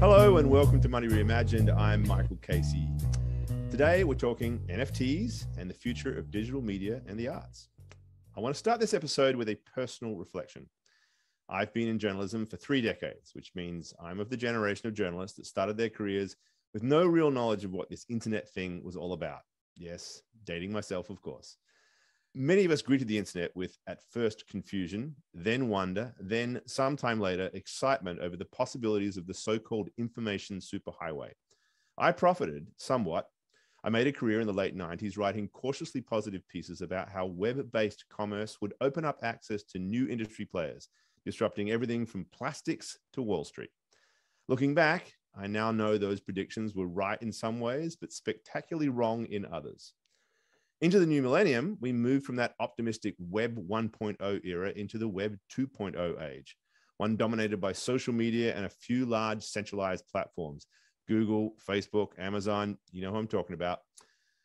Hello and welcome to Money Reimagined. I'm Michael Casey. Today we're talking NFTs and the future of digital media and the arts. I want to start this episode with a personal reflection. I've been in journalism for three decades, which means I'm of the generation of journalists that started their careers with no real knowledge of what this internet thing was all about. Yes, dating myself, of course. Many of us greeted the internet with at first confusion, then wonder, then sometime later excitement over the possibilities of the so called information superhighway. I profited somewhat. I made a career in the late 90s writing cautiously positive pieces about how web based commerce would open up access to new industry players, disrupting everything from plastics to Wall Street. Looking back, I now know those predictions were right in some ways, but spectacularly wrong in others. Into the new millennium, we moved from that optimistic Web 1.0 era into the Web 2.0 age, one dominated by social media and a few large centralized platforms Google, Facebook, Amazon. You know who I'm talking about.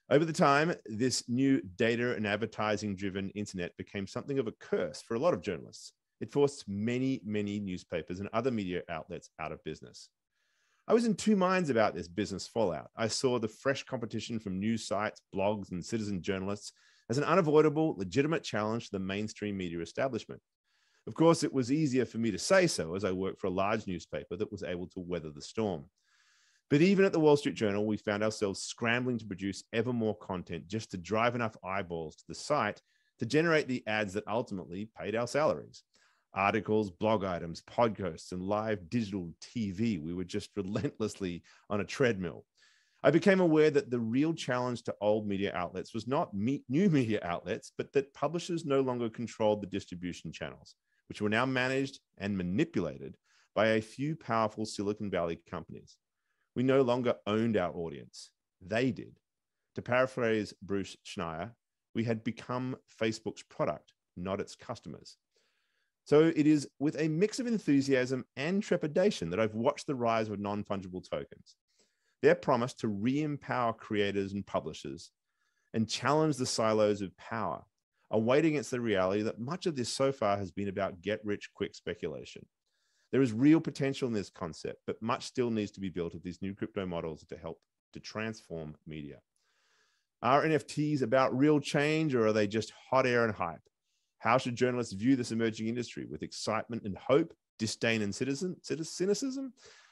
Over the time, this new data and advertising driven internet became something of a curse for a lot of journalists. It forced many, many newspapers and other media outlets out of business. I was in two minds about this business fallout. I saw the fresh competition from news sites, blogs, and citizen journalists as an unavoidable, legitimate challenge to the mainstream media establishment. Of course, it was easier for me to say so as I worked for a large newspaper that was able to weather the storm. But even at the Wall Street Journal, we found ourselves scrambling to produce ever more content just to drive enough eyeballs to the site to generate the ads that ultimately paid our salaries articles, blog items, podcasts, and live digital TV. We were just relentlessly on a treadmill. I became aware that the real challenge to old media outlets was not meet new media outlets, but that publishers no longer controlled the distribution channels, which were now managed and manipulated by a few powerful Silicon Valley companies. We no longer owned our audience, they did. To paraphrase Bruce Schneier, we had become Facebook's product, not its customers. So it is with a mix of enthusiasm and trepidation that I've watched the rise of non fungible tokens. Their promise to re empower creators and publishers and challenge the silos of power are against the reality that much of this so far has been about get rich quick speculation. There is real potential in this concept, but much still needs to be built of these new crypto models to help to transform media. Are NFTs about real change or are they just hot air and hype? How should journalists view this emerging industry with excitement and hope, disdain and citizen, cynicism,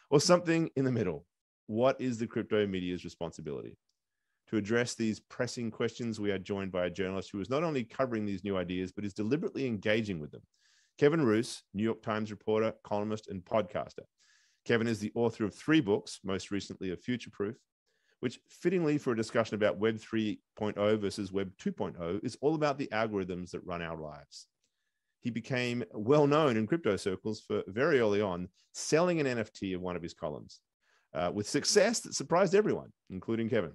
or something in the middle? What is the crypto media's responsibility? To address these pressing questions, we are joined by a journalist who is not only covering these new ideas, but is deliberately engaging with them. Kevin Roose, New York Times reporter, columnist, and podcaster. Kevin is the author of three books, most recently of Future Proof, which fittingly for a discussion about Web 3.0 versus Web 2.0 is all about the algorithms that run our lives. He became well known in crypto circles for very early on selling an NFT of one of his columns uh, with success that surprised everyone, including Kevin.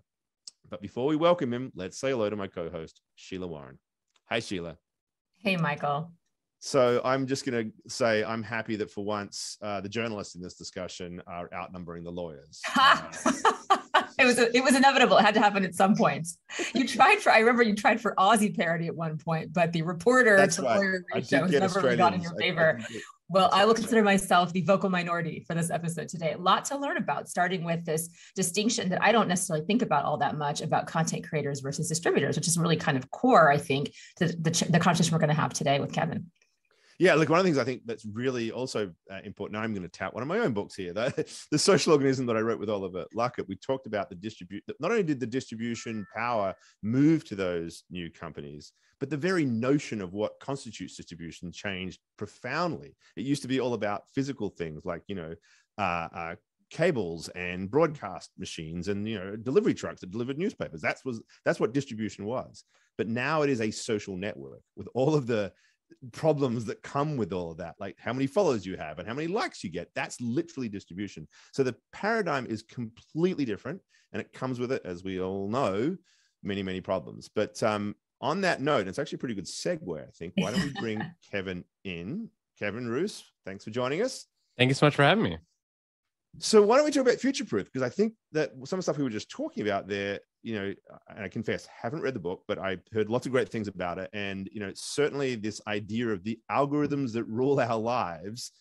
But before we welcome him, let's say hello to my co host, Sheila Warren. Hi, Sheila. Hey, Michael. So I'm just going to say I'm happy that for once uh, the journalists in this discussion are outnumbering the lawyers. Uh, it was it was inevitable. It had to happen at some point. You tried for I remember you tried for Aussie parody at one point, but the reporter That's to lawyer ratio has never really got in your favor. I, I well, I will consider myself the vocal minority for this episode today. A lot to learn about, starting with this distinction that I don't necessarily think about all that much about content creators versus distributors, which is really kind of core, I think, to the, the conversation we're going to have today with Kevin. Yeah, look, one of the things I think that's really also uh, important. I'm going to tap one of my own books here, the, the social organism that I wrote with Oliver Luckett. We talked about the distribute. Not only did the distribution power move to those new companies, but the very notion of what constitutes distribution changed profoundly. It used to be all about physical things like you know uh, uh, cables and broadcast machines and you know delivery trucks that delivered newspapers. That's was that's what distribution was. But now it is a social network with all of the problems that come with all of that like how many followers you have and how many likes you get that's literally distribution. So the paradigm is completely different and it comes with it as we all know many many problems. But um, on that note it's actually a pretty good segue i think. Why don't we bring kevin in? Kevin Roose thanks for joining us. Thank you so much for having me. So why don't we talk about future proof because i think that some of the stuff we were just talking about there you know, and I confess, haven't read the book, but I heard lots of great things about it. And, you know, certainly this idea of the algorithms that rule our lives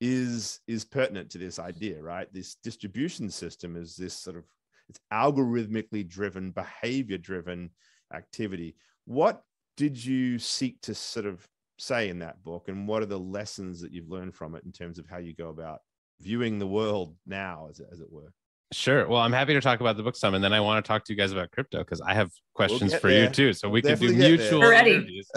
is is pertinent to this idea, right? This distribution system is this sort of it's algorithmically driven, behavior driven activity. What did you seek to sort of say in that book, and what are the lessons that you've learned from it in terms of how you go about viewing the world now, as, as it were? Sure. Well, I'm happy to talk about the book some, and then I want to talk to you guys about crypto because I have questions we'll for there. you too. So we can do mutual interviews.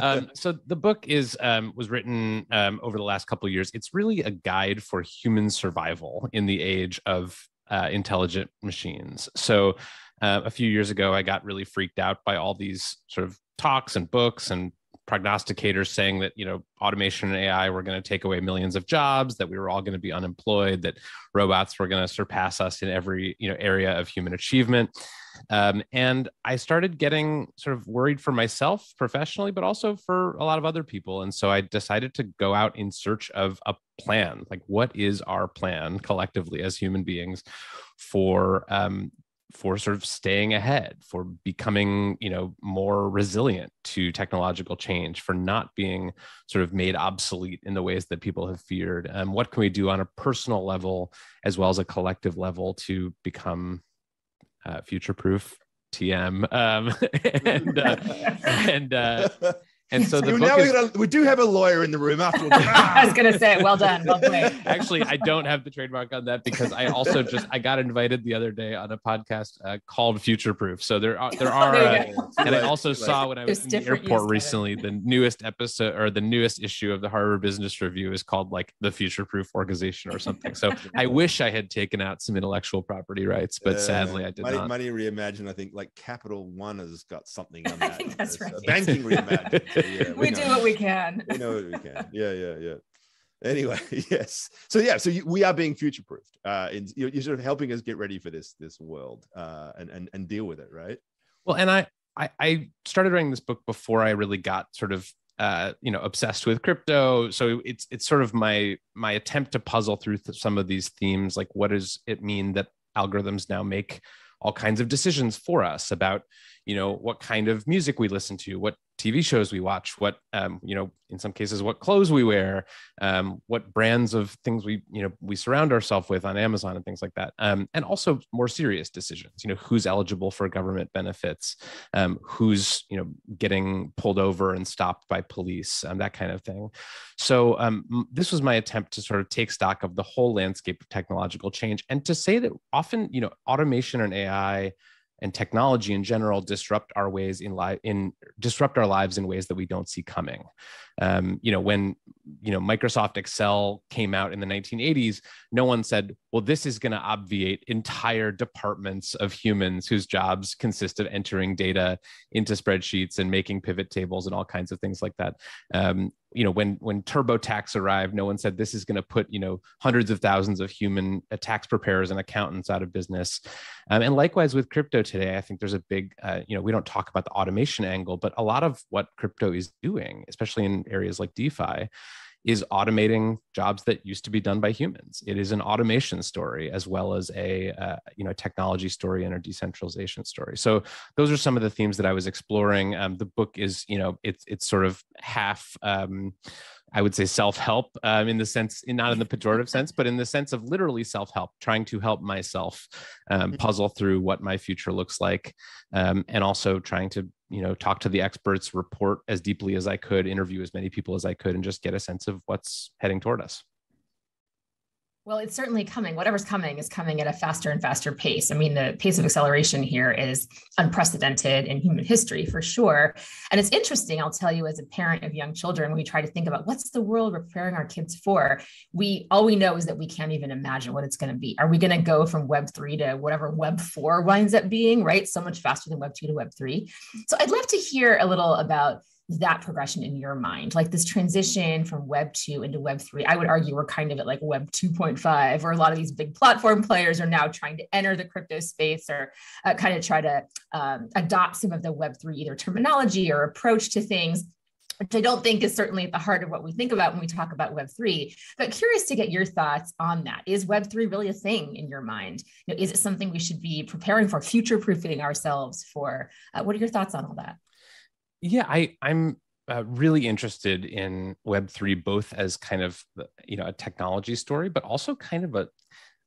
um, so the book is um, was written um, over the last couple of years. It's really a guide for human survival in the age of uh, intelligent machines. So uh, a few years ago, I got really freaked out by all these sort of talks and books and prognosticators saying that you know automation and AI were going to take away millions of jobs, that we were all going to be unemployed, that robots were going to surpass us in every you know area of human achievement. Um, and I started getting sort of worried for myself professionally, but also for a lot of other people. And so I decided to go out in search of a plan. Like, what is our plan collectively as human beings for um, for sort of staying ahead for becoming you know more resilient to technological change for not being sort of made obsolete in the ways that people have feared. And um, what can we do on a personal level as well as a collective level to become uh, future proof tm um, and uh, and uh, and so the now is, we, we do have a lawyer in the room after I was gonna say, well done, well played. Actually, I don't have the trademark on that because I also just I got invited the other day on a podcast uh, called Future Proof. So there are there are, there uh, and I also saw when I was There's in the airport recently, the newest episode or the newest issue of the Harvard Business Review is called like the Future Proof Organization or something. So I wish I had taken out some intellectual property rights, but uh, sadly I did money, not. Money reimagined. I think like Capital One has got something on that. I think that's right. banking Reimagine yeah, we, we do what we can. we know what we can. Yeah, yeah, yeah. Anyway, yes. So yeah, so you, we are being future proofed. Uh, and you're, you're, sort of helping us get ready for this this world uh, and and and deal with it, right? Well, and I I, I started writing this book before I really got sort of uh, you know obsessed with crypto so it's it's sort of my my attempt to puzzle through th- some of these themes like what does it mean that algorithms now make all kinds of decisions for us about you know what kind of music we listen to what TV shows we watch, what um, you know, in some cases, what clothes we wear, um, what brands of things we you know we surround ourselves with on Amazon and things like that, um, and also more serious decisions. You know, who's eligible for government benefits, um, who's you know getting pulled over and stopped by police, and that kind of thing. So um, this was my attempt to sort of take stock of the whole landscape of technological change, and to say that often you know automation and AI and technology in general disrupt our ways in life in disrupt our lives in ways that we don't see coming um, you know when you know microsoft excel came out in the 1980s no one said well this is going to obviate entire departments of humans whose jobs consist of entering data into spreadsheets and making pivot tables and all kinds of things like that. Um, you know when when turbotax arrived no one said this is going to put you know hundreds of thousands of human uh, tax preparers and accountants out of business. Um, and likewise with crypto today i think there's a big uh, you know we don't talk about the automation angle but a lot of what crypto is doing especially in areas like defi is automating jobs that used to be done by humans. It is an automation story as well as a uh, you know technology story and a decentralization story. So those are some of the themes that I was exploring. Um, the book is you know it's it's sort of half. Um, I would say self-help um, in the sense, in, not in the pejorative sense, but in the sense of literally self-help, trying to help myself um, mm-hmm. puzzle through what my future looks like, um, and also trying to you know talk to the experts report as deeply as i could interview as many people as i could and just get a sense of what's heading toward us well, it's certainly coming. Whatever's coming is coming at a faster and faster pace. I mean, the pace of acceleration here is unprecedented in human history for sure. And it's interesting, I'll tell you, as a parent of young children, when we try to think about what's the world we're preparing our kids for. We all we know is that we can't even imagine what it's going to be. Are we going to go from Web three to whatever Web four winds up being? Right, so much faster than Web two to Web three. So I'd love to hear a little about that progression in your mind like this transition from web 2 into web 3 i would argue we're kind of at like web 2.5 where a lot of these big platform players are now trying to enter the crypto space or uh, kind of try to um, adopt some of the web 3 either terminology or approach to things which I don't think is certainly at the heart of what we think about when we talk about Web3. But curious to get your thoughts on that. Is Web3 really a thing in your mind? You know, is it something we should be preparing for, future proofing ourselves for? Uh, what are your thoughts on all that? Yeah i i'm uh, really interested in Web3 both as kind of you know a technology story, but also kind of a,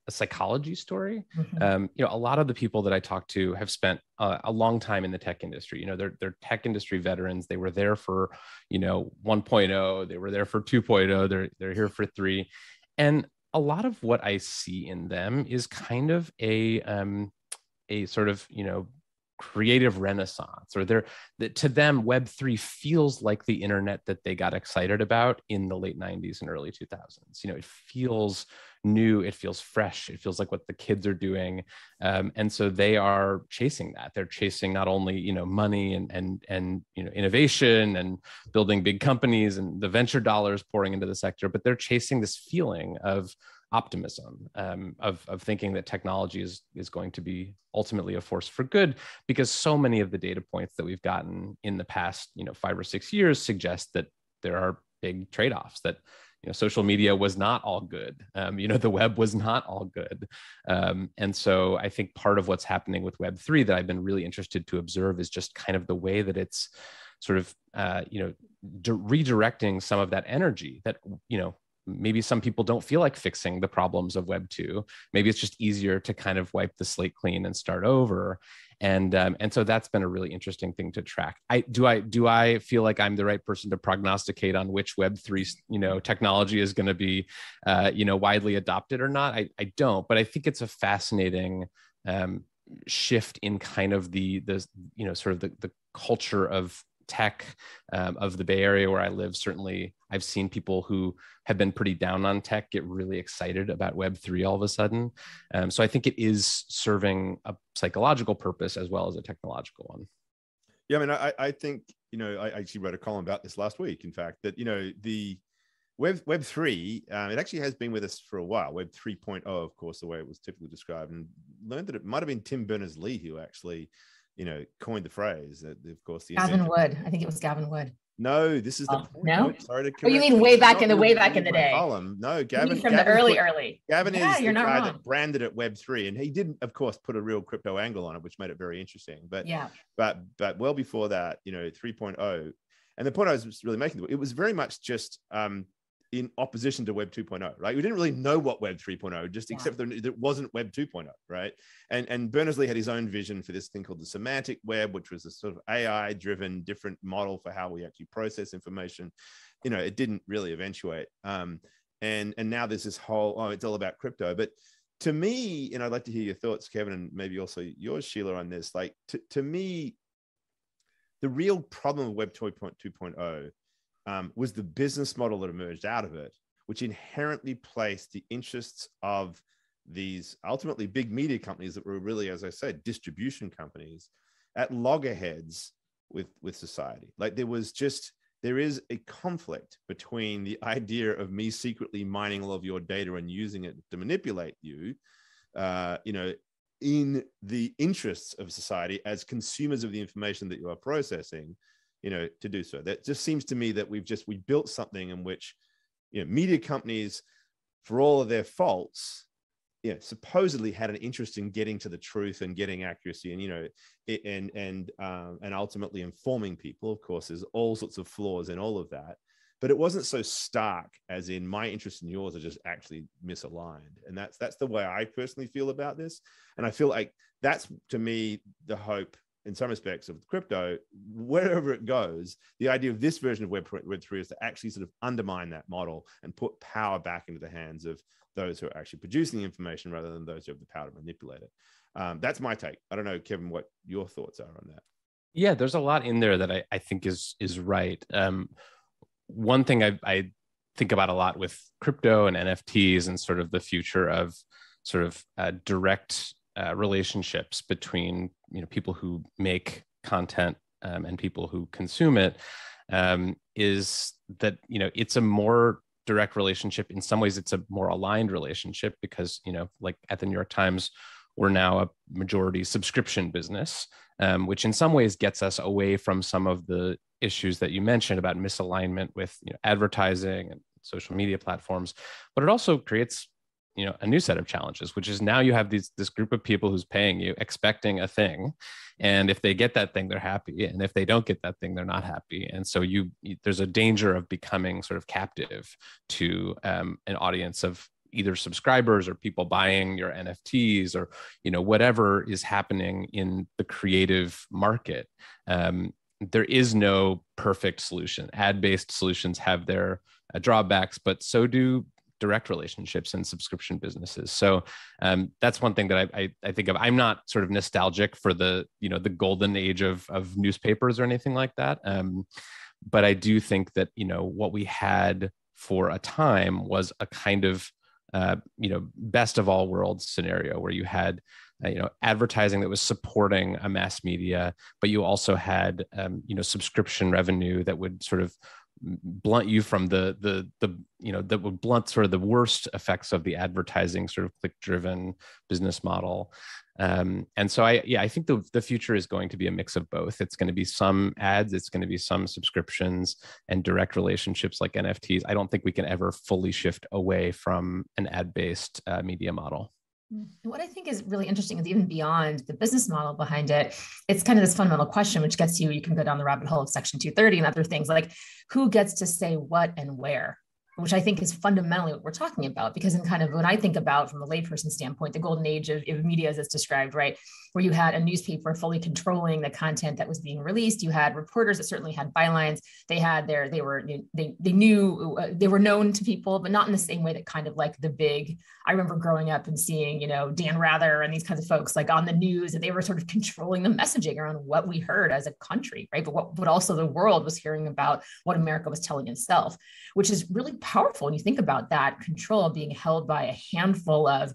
a psychology story. Mm-hmm. Um, you know, a lot of the people that I talk to have spent uh, a long time in the tech industry. You know, they're they're tech industry veterans. They were there for you know 1.0. They were there for 2.0. They're they're here for three, and a lot of what I see in them is kind of a um, a sort of you know creative renaissance or they're that to them web3 feels like the internet that they got excited about in the late 90s and early 2000s you know it feels new it feels fresh it feels like what the kids are doing. Um, and so they are chasing that. They're chasing not only you know money and and and you know innovation and building big companies and the venture dollars pouring into the sector but they're chasing this feeling of optimism um, of, of thinking that technology is, is going to be ultimately a force for good because so many of the data points that we've gotten in the past you know five or six years suggest that there are big trade-offs that you know social media was not all good. Um, you know the web was not all good. Um, and so i think part of what's happening with web 3 that i've been really interested to observe is just kind of the way that it's sort of uh, you know redirecting some of that energy that you know maybe some people don't feel like fixing the problems of web 2 maybe it's just easier to kind of wipe the slate clean and start over. And um, and so that's been a really interesting thing to track. I do i do i feel like i'm the right person to prognosticate on which web 3 you know technology is going to be uh, you know widely adopted or not? I, I don't but i think it's a fascinating um, shift in kind of the the you know sort of the, the culture of tech um, of the Bay Area where I live, certainly I've seen people who have been pretty down on tech get really excited about Web3 all of a sudden. Um, so I think it is serving a psychological purpose as well as a technological one. Yeah, I mean, I, I think, you know, I actually wrote a column about this last week, in fact, that, you know, the Web Web three, um, it actually has been with us for a while. Web 3.0, of course, the way it was typically described, and learned that it might have been Tim Berners Lee who actually you know, coined the phrase. That of course, the Gavin Wood. I think it was Gavin Wood. No, this is the oh, no. Sorry to oh, you mean way back in the way back in the day? Column. No, Gavin from Gavin the early, put, early. Gavin yeah, is the guy wrong. that branded it Web three, and he didn't, of course, put a real crypto angle on it, which made it very interesting. But yeah, but but well before that, you know, 3.0, and the point I was really making, it was very much just um, in opposition to Web 2.0, right? We didn't really know what Web 3.0, just yeah. except that it wasn't Web 2.0, right? And and Berners Lee had his own vision for this thing called the semantic web, which was a sort of AI-driven different model for how we actually process information. You know, it didn't really eventuate. Um, and and now there's this whole oh, it's all about crypto. But to me, and I'd like to hear your thoughts, Kevin, and maybe also yours, Sheila, on this. Like to, to me, the real problem of Web 2.2.0 um, was the business model that emerged out of it, which inherently placed the interests of these ultimately big media companies that were really, as I said, distribution companies at loggerheads with with society. Like there was just there is a conflict between the idea of me secretly mining all of your data and using it to manipulate you, uh, you know, in the interests of society as consumers of the information that you are processing, you know, to do so. That just seems to me that we've just we built something in which, you know, media companies, for all of their faults, you know, supposedly had an interest in getting to the truth and getting accuracy, and you know, and and um, and ultimately informing people. Of course, there's all sorts of flaws in all of that, but it wasn't so stark as in my interest and yours are just actually misaligned, and that's that's the way I personally feel about this, and I feel like that's to me the hope in some respects of crypto, wherever it goes, the idea of this version of Web, 3 is to actually sort of undermine that model and put power back into the hands of those who are actually producing the information rather than those who have the power to manipulate it. Um, that's my take. I don't know, Kevin, what your thoughts are on that. Yeah, there's a lot in there that I, I think is is right. Um, one thing I, I think about a lot with crypto and NFTs and sort of the future of sort of uh, direct uh, relationships between you know people who make content um, and people who consume it um, is that you know it's a more direct relationship. In some ways it's a more aligned relationship because you know like at the new york times we're now a majority subscription business um, which in some ways gets us away from some of the issues that you mentioned about misalignment with you know, advertising and social media platforms. But it also creates you know a new set of challenges which is now you have these this group of people who's paying you expecting a thing. And if they get that thing they're happy. And if they don't get that thing they're not happy. And so you there's a danger of becoming sort of captive to um, an audience of either subscribers or people buying your nfts or you know whatever is happening in the creative market. Um, there is no perfect solution. Ad-based solutions have their uh, drawbacks but so do direct relationships and subscription businesses. So um, that's one thing that I, I, I, think of. I'm not sort of nostalgic for the you know the golden age of of newspapers or anything like that. Um, but I do think that you know what we had for a time was a kind of uh, you know best of all worlds scenario where you had uh, you know advertising that was supporting a mass media but you also had um, you know subscription revenue that would sort of blunt you from the the the you know that would blunt sort of the worst effects of the advertising sort of click driven business model. Um, and so i yeah i think the, the future is going to be a mix of both. It's going to be some ads it's going to be some subscriptions and direct relationships like nfts i don't think we can ever fully shift away from an ad based uh, media model what I think is really interesting is even beyond the business model behind it, it's kind of this fundamental question, which gets you, you can go down the rabbit hole of Section 230 and other things like who gets to say what and where which I think is fundamentally what we're talking about. Because in kind of when I think about from a layperson standpoint, the golden age of, of, media as it's described, right, where you had a newspaper fully controlling the content that was being released, you had reporters that certainly had bylines. They had their, they were, they they knew uh, they were known to people, but not in the same way that kind of like the big. I remember growing up and seeing, you know, Dan Rather and these kinds of folks like on the news, and they were sort of controlling the messaging around what we heard as a country, right? But what, but also the world was hearing about what America was telling itself, which is really powerful when you think about that control being held by a handful of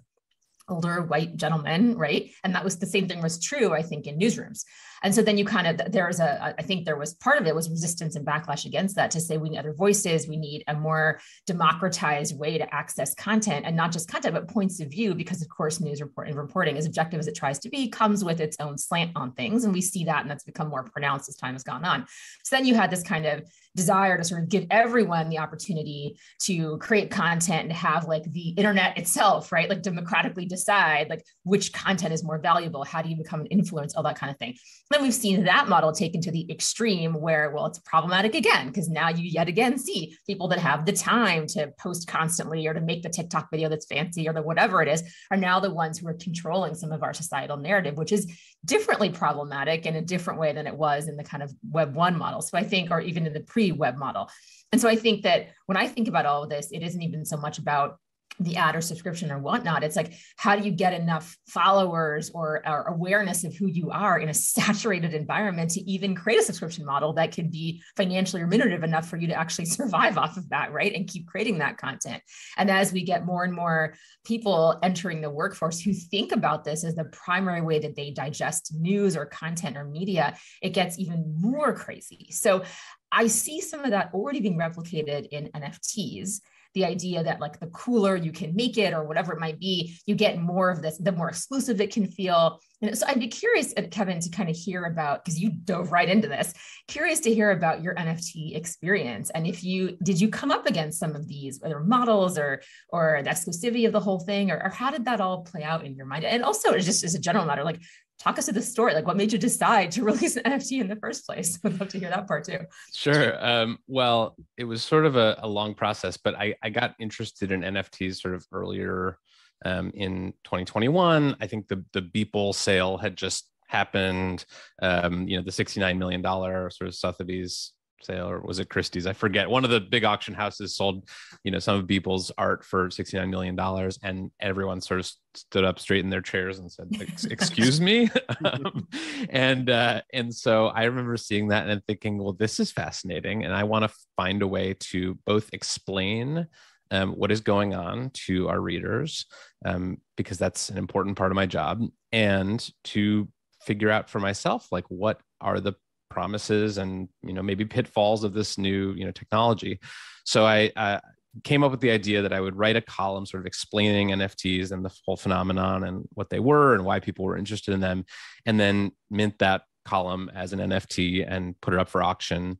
older white gentlemen, right? And that was the same thing was true, I think, in newsrooms. And so then you kind of, there was a, I think there was part of it was resistance and backlash against that to say we need other voices, we need a more democratized way to access content and not just content, but points of view, because of course, news report and reporting, as objective as it tries to be, comes with its own slant on things. And we see that, and that's become more pronounced as time has gone on. So then you had this kind of desire to sort of give everyone the opportunity to create content and have like the internet itself, right? Like democratically decide like which content is more valuable, how do you become an influence, all that kind of thing. Then we've seen that model taken to the extreme where, well, it's problematic again, because now you yet again see people that have the time to post constantly or to make the TikTok video that's fancy or the whatever it is are now the ones who are controlling some of our societal narrative, which is differently problematic in a different way than it was in the kind of web one model. So I think, or even in the pre web model. And so I think that when I think about all of this, it isn't even so much about the ad or subscription or whatnot. It's like, how do you get enough followers or, or, awareness of who you are in a saturated environment to even create a subscription model that could be financially remunerative enough for you to actually survive off of that, right? And keep creating that content. And as we get more and more people entering the workforce who think about this as the primary way that they digest news or content or media, it gets even more crazy. So I see some of that already being replicated in NFTs the idea that like the cooler you can make it or whatever it might be, you get more of this, the more exclusive it can feel. And so I'd be curious, uh, Kevin, to kind of hear about because you dove right into this. Curious to hear about your NFT experience and if you did you come up against some of these, whether models or or the exclusivity of the whole thing, or, or how did that all play out in your mind? And also, just as a general matter, like talk us through the story. Like, what made you decide to release an NFT in the first place? I'd love to hear that part too. Sure. Um, well, it was sort of a, a, long process, but I, I got interested in NFTs sort of earlier um, in 2021. I think the the Beeple sale had just happened. Um, you know, the 69 million dollar sort of Sotheby's sale or was it Christie's? I forget. One of the big auction houses sold, you know, some of Beeple's art for $69 million and everyone sort of stood up straight in their chairs and said, excuse me. um, and, uh, and so I remember seeing that and thinking, well, this is fascinating. And I want to find a way to both explain um, what is going on to our readers, um, because that's an important part of my job, and to figure out for myself, like, what are the promises and you know maybe pitfalls of this new you know technology. So i came up with the idea that i would write a column sort of explaining nfts and the whole phenomenon and what they were and why people were interested in them and then mint that column as an nft and put it up for auction.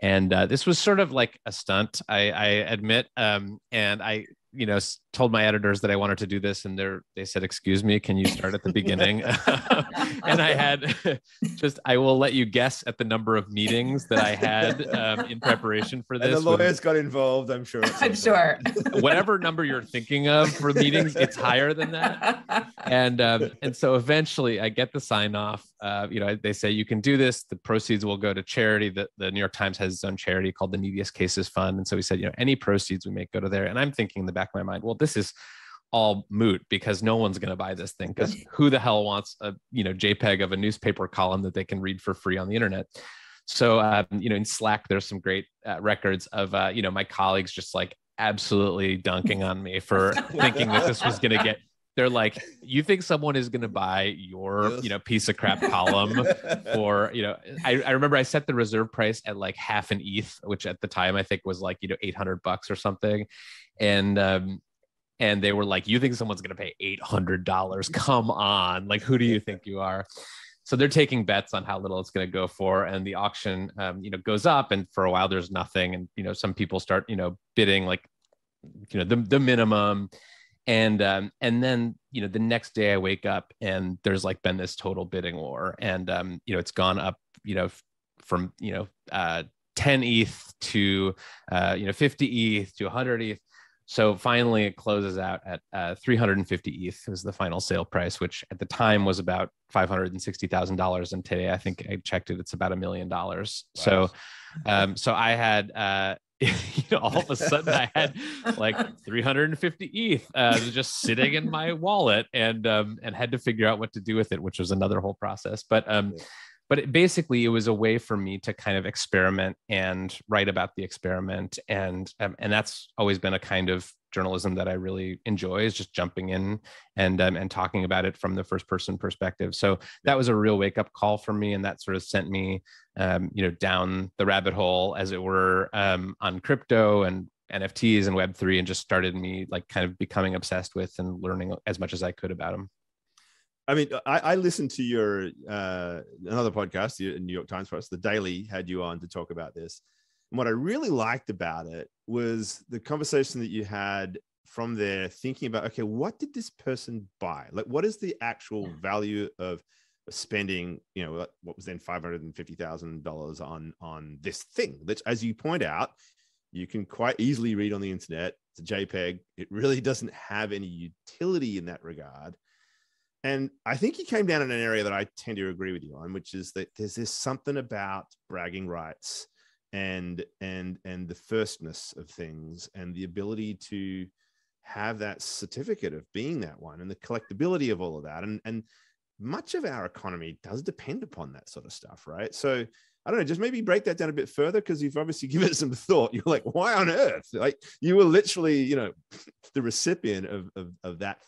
And uh, this was sort of like a stunt i, I admit um, and i you know told my editors that i wanted to do this and they're they said excuse me can you start at the beginning? And i had just i will let you guess at the number of meetings that i had um, in preparation for this and the lawyers got involved i'm sure. I'm sure. Whatever number you're thinking of for meetings it's higher than that. And um, and so eventually i get the sign off uh, you know they say you can do this. The proceeds will go to charity. The, the new york times has its own charity called the neediest cases fund. And so we said you know any proceeds we make go to there. And i'm thinking in the back of my mind well this is all moot because no one's going to buy this thing because who the hell wants a you know jpeg of a newspaper column that they can read for free on the internet? So um, you know in slack there's some great uh, records of uh, you know my colleagues just like absolutely dunking on me for thinking that this was going to get they're like you think someone is going to buy your yes. you know piece of crap column for you know I, I remember i set the reserve price at like half an eth which at the time i think was like you know 800 bucks or something. And um and they were like you think someone's going to pay $800 come on. Like who do you think you are? So they're taking bets on how little it's going to go for and the auction um, you know goes up and for a while there's nothing. And you know some people start you know bidding like you know the, the minimum and um, and then you know the next day I wake up and there's like been this total bidding war, and um, you know it's gone up, you know, from you know uh, 10 ETH to uh, you know 50 ETH to 100 ETH. So finally, it closes out at uh, 350 ETH was the final sale price, which at the time was about $560,000, and today I think I checked it, it's about a million dollars. So, um, so I had uh, you know, all of a sudden I had like 350 ETH uh, just sitting in my wallet and um, and had to figure out what to do with it, which was another whole process. But um, but it, basically, it was a way for me to kind of experiment and write about the experiment, and um, and that's always been a kind of journalism that I really enjoy is just jumping in and um, and talking about it from the first person perspective. So that was a real wake up call for me, and that sort of sent me, um, you know, down the rabbit hole, as it were, um, on crypto and NFTs and Web three, and just started me like kind of becoming obsessed with and learning as much as I could about them. I mean, I, I listened to your uh, another podcast, the New York Times Post, the Daily had you on to talk about this. And what I really liked about it was the conversation that you had from there, thinking about, okay, what did this person buy? Like, what is the actual value of spending, you know, what was then five hundred and fifty thousand dollars on on this thing? That, as you point out, you can quite easily read on the internet. It's a JPEG. It really doesn't have any utility in that regard. And I think you came down in an area that I tend to agree with you on, which is that there's this something about bragging rights and and and the firstness of things and the ability to have that certificate of being that one and the collectability of all of that. And and much of our economy does depend upon that sort of stuff right? So i don't know just maybe break that down a bit further because you've obviously given it some thought. You're like why on earth? Like you were literally you know the recipient of, of, of that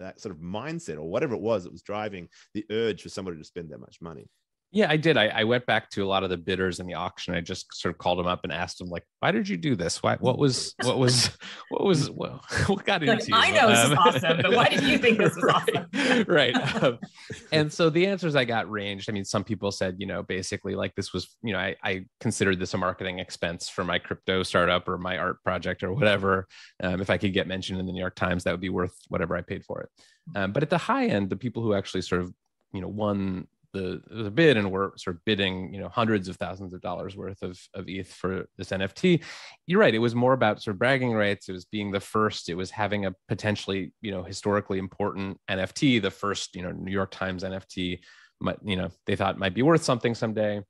that sort of mindset or whatever it was that was driving the urge for somebody to spend that much money yeah, I did. I, I, went back to a lot of the bidders in the auction. I just sort of called them up and asked them, like, why did you do this? Why? What was? What was? What was? What, what got into you? I know um, this is um, awesome, but why did you think this was awesome? right. Um, and so the answers I got ranged. I mean, some people said, you know, basically like this was, you know, I, I considered this a marketing expense for my crypto startup or my art project or whatever. Um, if I could get mentioned in the New York Times, that would be worth whatever I paid for it. Um, but at the high end, the people who actually sort of you know won the the bid and we're sort of bidding you know hundreds of thousands of dollars worth of, of ETH for this NFT. You're right. It was more about sort of bragging rights. It was being the first. It was having a potentially you know historically important NFT, the first you know New York Times NFT. Might, you know they thought might be worth something someday.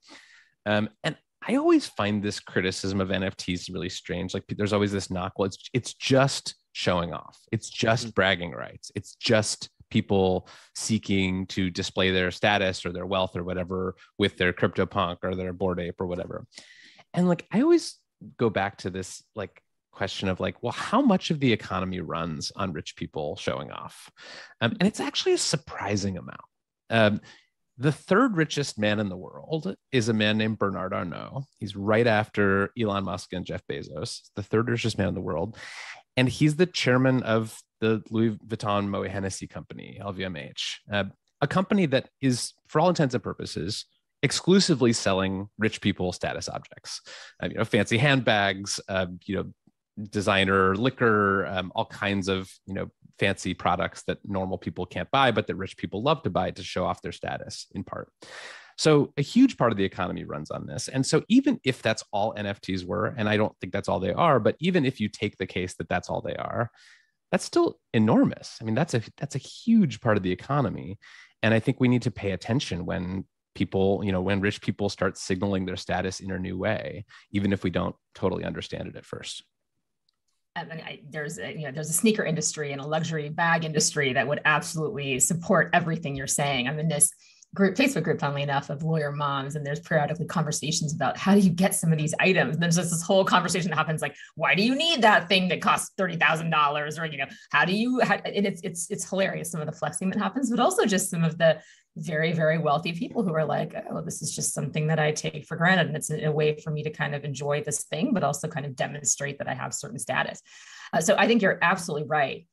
Um, and I always find this criticism of NFTs really strange. Like there's always this knock. Well, it's it's just showing off. It's just mm-hmm. bragging rights. It's just people seeking to display their status or their wealth or whatever with their CryptoPunk or their Bored Ape or whatever. And like, I always go back to this like question of like, well, how much of the economy runs on rich people showing off? Um, and it's actually a surprising amount. Um, the third richest man in the world is a man named Bernard Arnault. He's right after Elon Musk and Jeff Bezos, the third richest man in the world. And he's the chairman of the Louis Vuitton Moet Hennessy Company, LVMH, uh, a company that is, for all intents and purposes, exclusively selling rich people status objects, uh, you know, fancy handbags, uh, you know, designer liquor, um, all kinds of you know fancy products that normal people can't buy, but that rich people love to buy to show off their status in part. So a huge part of the economy runs on this. And so even if that's all NFTs were, and I don't think that's all they are, but even if you take the case that that's all they are, that's still enormous. I mean, that's a that's a huge part of the economy. And I think we need to pay attention when people, you know, when rich people start signaling their status in a new way, even if we don't totally understand it at first. I mean, I, there's a, you know there's a sneaker industry and a luxury bag industry that would absolutely support everything you're saying. I'm in this group Facebook group, funnily enough, of lawyer moms, and there's periodically conversations about how do you get some of these items. And there's just this whole conversation that happens like, why do you need that thing that costs thirty thousand dollars, or you know, how do you? How, and it's it's it's hilarious some of the flexing that happens, but also just some of the very very wealthy people who are like, oh, this is just something that I take for granted, and it's a, way for me to kind of enjoy this thing, but also kind of demonstrate that I have certain status. Uh, so I think you're absolutely right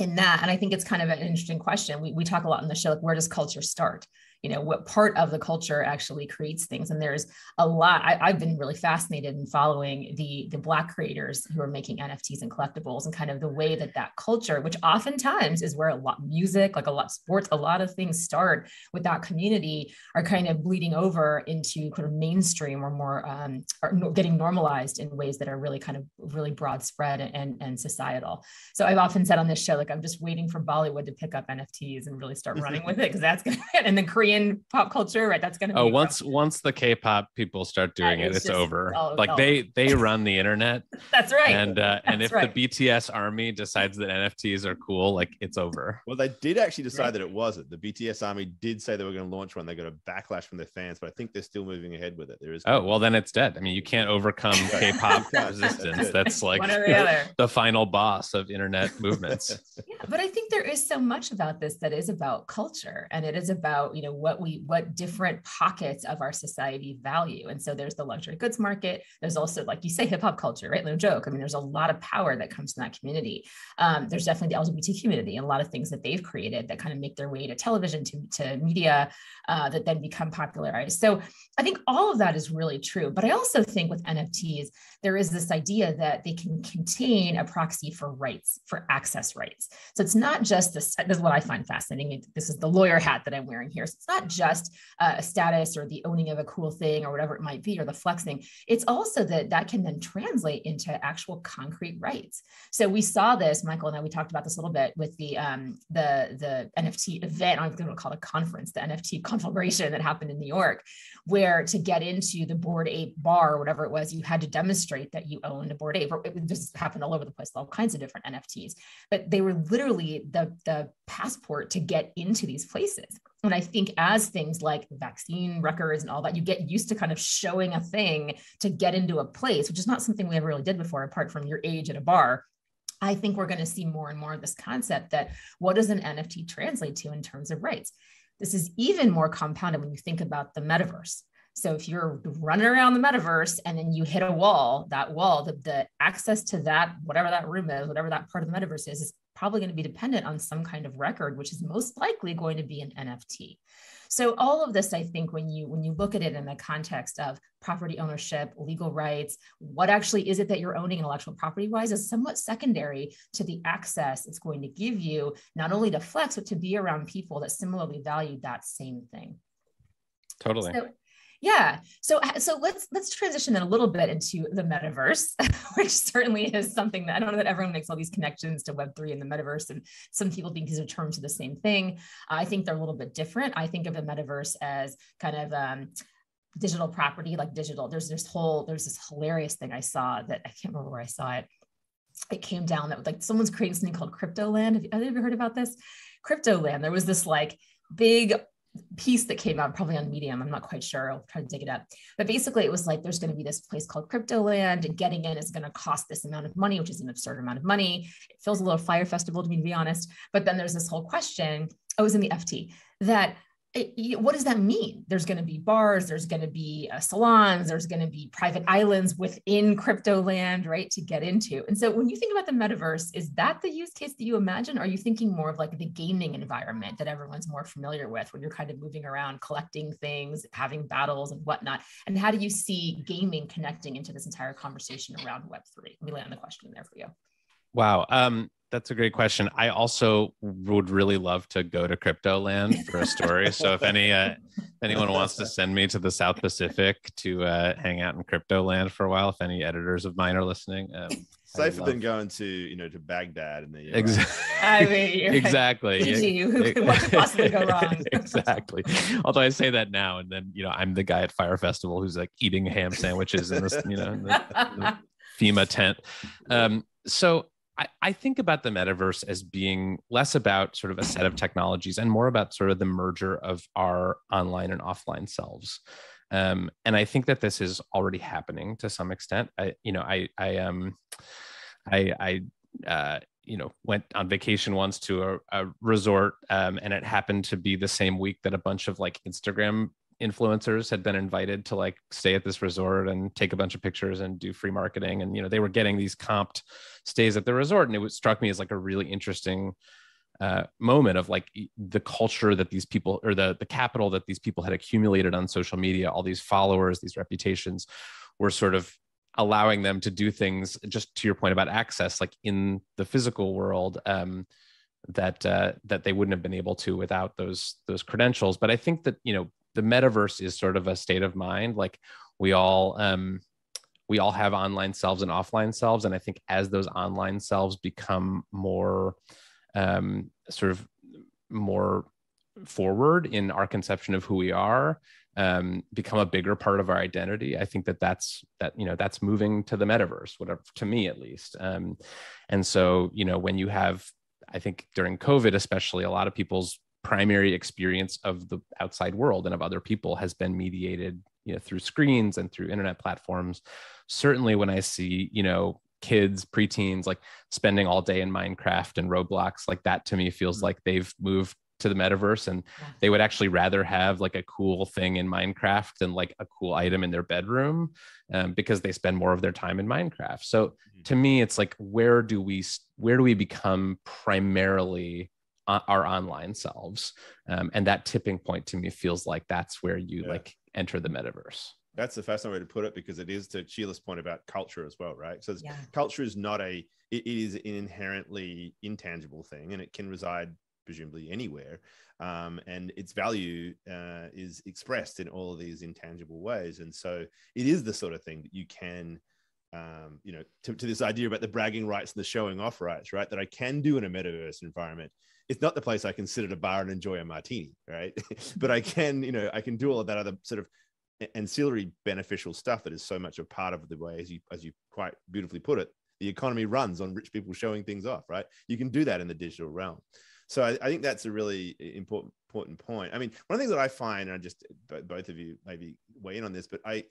in that and i think it's kind of an interesting question we, we talk a lot in the show like where does culture start you know what part of the culture actually creates things. And there's a lot I, have been really fascinated in following the the black creators who are making nfts and collectibles and kind of the way that that culture which oftentimes is where a lot of music like a lot of sports a lot of things start with that community are kind of bleeding over into kind of mainstream or more um, are getting normalized in ways that are really kind of really broad spread and, and societal. So i've often said on this show like i'm just waiting for bollywood to pick up nfts and really start running with it because that's gonna and then korean Korean pop culture, right? That's gonna. Oh, once rough. once the K-pop people start doing it, it's over. All, like all they they run the internet. That's right. And uh, and if right. the BTS army decides that NFTs are cool, like it's over. Well, they did actually decide right. that it wasn't. The BTS army did say they were going to launch one. They got a backlash from their fans, but I think they're still moving ahead with it. There is. Oh well, then it's dead. I mean, you can't overcome K-pop resistance. That's like the, the final boss of internet movements. yeah, but I think there is so much about this that is about culture, and it is about you know what we what different pockets of our society value. And so there's the luxury goods market. There's also like you say hip hop culture right? No joke. I mean there's a lot of power that comes from that community. Um, there's definitely the lgbt community and a lot of things that they've created that kind of make their way to television to, to media uh, that then become popularized. So i think all of that is really true. But i also think with nfts there is this idea that they can contain a proxy for rights for access rights. So it's not just this this is what i find fascinating. This is the lawyer hat that i'm wearing here. So it's not just just uh, a status or the owning of a cool thing or whatever it might be, or the flexing. It's also that that can then translate into actual concrete rights. So we saw this, Michael and I, we talked about this a little bit with the um, the the NFT event. I'm going to call it a conference, the NFT conflagration that happened in New York, where to get into the Bored Ape bar or whatever it was, you had to demonstrate that you owned a Bored Ape. It just happened all over the place, all kinds of different NFTs, but they were literally the the passport to get into these places. And I think as things like vaccine records and all that, you get used to kind of showing a thing to get into a place, which is not something we ever really did before, apart from your age at a bar. I think we're going to see more and more of this concept that what does an NFT translate to in terms of rights? This is even more compounded when you think about the metaverse. So if you're running around the metaverse and then you hit a wall, that wall, the, the access to that, whatever that room is, whatever that part of the metaverse is, is probably going to be dependent on some kind of record, which is most likely going to be an NFT. So all of this, I think, when you when you look at it in the context of property ownership, legal rights, what actually is it that you're owning intellectual property wise is somewhat secondary to the access it's going to give you, not only to flex, but to be around people that similarly value that same thing. Totally. So, yeah. So so let's let's transition in a little bit into the metaverse, which certainly is something that I don't know that everyone makes all these connections to Web3 and the metaverse. And some people think these are terms of the same thing. I think they're a little bit different. I think of the metaverse as kind of um, digital property, like digital. There's this whole, there's this hilarious thing I saw that I can't remember where I saw it. It came down that like someone's creating something called crypto land. Have you, have you ever heard about this? Crypto land. There was this like big piece that came out probably on medium i'm not quite sure i'll try to dig it up. But basically it was like there's going to be this place called crypto land and getting in is going to cost this amount of money which is an absurd amount of money. It feels a little Fyre Festival to me to be honest. But then there's this whole question oh, it was in the ft that it, what does that mean? There's going to be bars, there's going to be uh, salons, there's going to be private islands within crypto land, right, to get into. And so when you think about the metaverse, is that the use case that you imagine? are you thinking more of like the gaming environment that everyone's more familiar with, when you're kind of moving around, collecting things, having battles and whatnot? And how do you see gaming connecting into this entire conversation around Web3? Let me land the question there for you. Wow. Um, that's a great question. I also would really love to go to crypto land for a story. so if any uh, if anyone wants to send me to the South Pacific to uh, hang out in crypto land for a while, if any editors of mine are listening, um, safer love... than going to you know to Baghdad and the exactly. I mean, exactly. what could possibly go wrong? exactly. Although I say that now, and then you know I'm the guy at Fyre Festival who's like eating ham sandwiches in this you know the, the FEMA tent. Um, so I, I think about the metaverse as being less about sort of a set of technologies and more about sort of the merger of our online and offline selves. Um, and I think that this is already happening to some extent. I, you know, I, I, um, I, I, uh, you know, went on vacation once to a, a resort, um, and it happened to be the same week that a bunch of like Instagram influencers had been invited to like stay at this resort and take a bunch of pictures and do free marketing. And you know they were getting these comped stays at the resort. And it struck me as like a really interesting uh, moment of like the culture that these people or the the capital that these people had accumulated on social media all these followers these reputations were sort of allowing them to do things just to your point about access like in the physical world um, that uh, that they wouldn't have been able to without those those credentials. But i think that you know the metaverse is sort of a state of mind. Like we all um we all have online selves and offline selves. And i think as those online selves become more um sort of more forward in our conception of who we are um, become a bigger part of our identity i think that that's that you know that's moving to the metaverse whatever to me at least. Um, and so you know when you have i think during covid especially a lot of people's primary experience of the outside world and of other people has been mediated you know through screens and through internet platforms certainly when i see you know kids preteens like spending all day in minecraft and roblox like that to me feels mm-hmm. like they've moved to the metaverse and they would actually rather have like a cool thing in minecraft than like a cool item in their bedroom um, because they spend more of their time in minecraft so mm-hmm. to me it's like where do we where do we become primarily our online selves um, and that tipping point to me feels like that's where you yeah. like enter the metaverse that's the fascinating way to put it because it is to Sheila's point about culture as well, right? So yeah. culture is not a it, it is an inherently intangible thing, and it can reside presumably anywhere, um, and its value uh, is expressed in all of these intangible ways, and so it is the sort of thing that you can. Um, you know, to, to this idea about the bragging rights and the showing off rights, right? That I can do in a metaverse environment it's not the place I can sit at a bar and enjoy a martini, right? but I can, you know, I can do all of that other sort of ancillary beneficial stuff that is so much a part of the way, as you as you quite beautifully put it, the economy runs on rich people showing things off, right? You can do that in the digital realm. So I, I think that's a really important important point. I mean, one of the things that I find, and I just both of you maybe weigh in on this, but I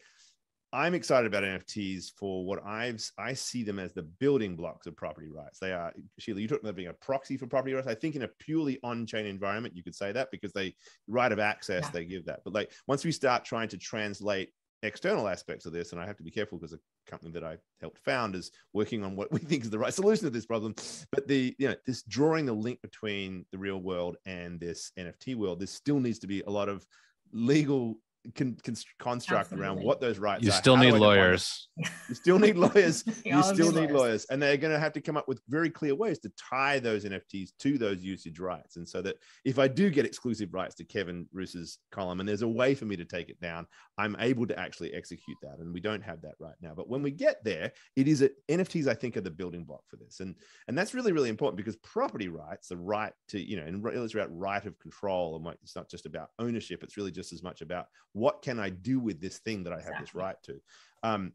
I'm excited about NFTs for what I've I see them as the building blocks of property rights. They are Sheila, you talked about being a proxy for property rights. I think in a purely on-chain environment, you could say that because they right of access, yeah. they give that. But like once we start trying to translate external aspects of this, and I have to be careful because a company that I helped found is working on what we think is the right solution to this problem. But the you know this drawing the link between the real world and this NFT world, there still needs to be a lot of legal con, con, construct Absolutely. around what those rights you are. Still need lawyers. You still need lawyers. you still need lawyers. lawyers. And they're going to have to come up with very clear ways to tie those NFTs to those usage rights. And so that if I do get exclusive rights to Kevin Roose's column and there's a way for me to take it down, I'm able to actually execute that. And we don't have that right now. But when we get there, it is a, NFTs, I think, are the building block for this. And, and that's really, really important because property rights, the right to, you know, and it's about right of control. And it's not just about ownership, it's really just as much about what can I do with this thing that I have exactly. this right to? Um,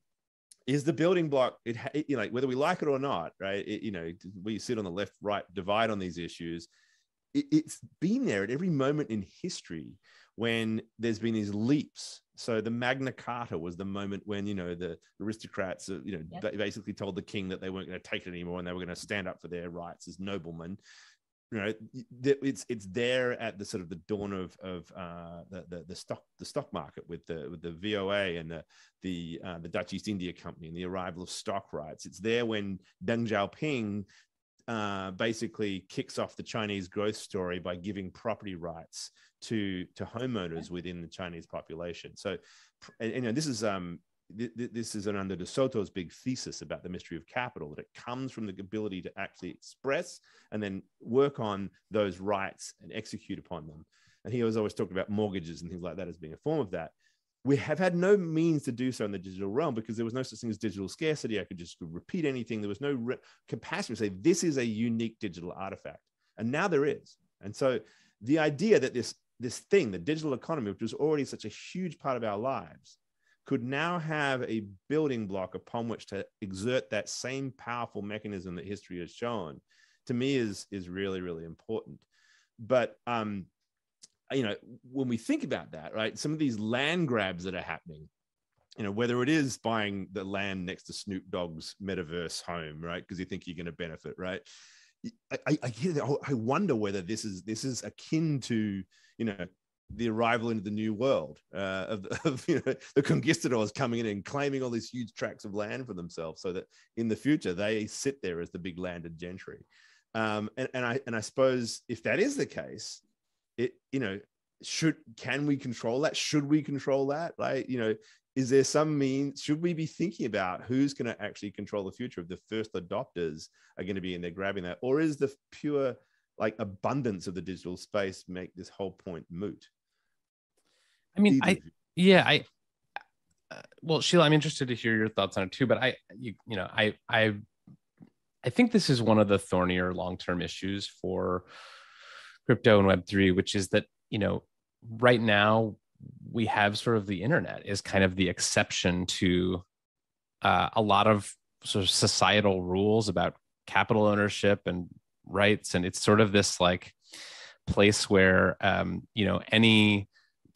is the building block it, it, you know whether we like it or not right it, you know we sit on the left right divide on these issues it, it's been there at every moment in history when there's been these leaps so the magna carta was the moment when you know the aristocrats uh, you know yep. basically told the king that they weren't going to take it anymore and they were going to stand up for their rights as noblemen you know it's it's there at the sort of the dawn of of uh, the, the, the stock the stock market with the with the VOA and the the uh, the Dutch East India Company and the arrival of stock rights. It's there when Deng Xiaoping uh, basically kicks off the Chinese growth story by giving property rights to to homeowners within the Chinese population. So, and, you know, this is um, this is an under De Soto's big thesis about the mystery of capital that it comes from the ability to actually express and then work on those rights and execute upon them. And he was always talking about mortgages and things like that as being a form of that. We have had no means to do so in the digital realm because there was no such thing as digital scarcity. I could just repeat anything. There was no re- capacity to say this is a unique digital artifact, and now there is. And so the idea that this this thing, the digital economy, which was already such a huge part of our lives, could now have a building block upon which to exert that same powerful mechanism that history has shown to me is is really really important. But um you know when we think about that right some of these land grabs that are happening you know whether it is buying the land next to snoop dogg's metaverse home right because you think you're going to benefit right I, I, I, I wonder whether this is this is akin to you know the arrival into the new world uh, of, of you know, the conquistadors coming in and claiming all these huge tracts of land for themselves, so that in the future they sit there as the big landed gentry. Um, and, and I and I suppose if that is the case, it you know should can we control that? Should we control that? Like you know, is there some means? Should we be thinking about who's going to actually control the future? Of the first adopters are going to be in there grabbing that, or is the pure like abundance of the digital space make this whole point moot? I mean, I yeah, I uh, well, Sheila, I'm interested to hear your thoughts on it too. But I, you, you know, I, I, I think this is one of the thornier long-term issues for crypto and Web three, which is that you know, right now we have sort of the internet is kind of the exception to uh, a lot of sort of societal rules about capital ownership and rights, and it's sort of this like place where um, you know any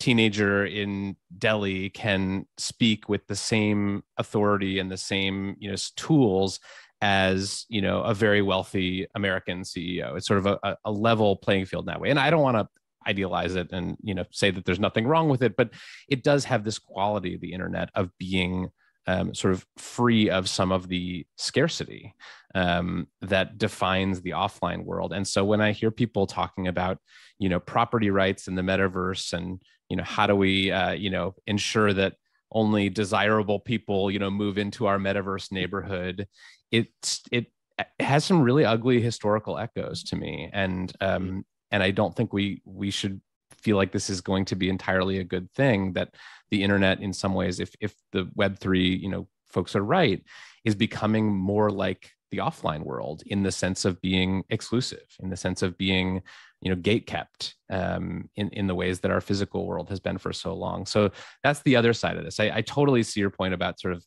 teenager in Delhi can speak with the same authority and the same you know tools as you know a very wealthy American CEO. It's sort of a, a level playing field in that way. And I don't want to idealize it and you know say that there's nothing wrong with it, but it does have this quality, of the internet, of being um, sort of free of some of the scarcity um, that defines the offline world. And so when I hear people talking about, you know, property rights in the metaverse and you know how do we uh, you know ensure that only desirable people you know move into our metaverse neighborhood it's it has some really ugly historical echoes to me and um and i don't think we we should feel like this is going to be entirely a good thing that the internet in some ways if if the web 3 you know folks are right is becoming more like the offline world in the sense of being exclusive in the sense of being you know gate kept um, in in the ways that our physical world has been for so long. So that's the other side of this. I, I totally see your point about sort of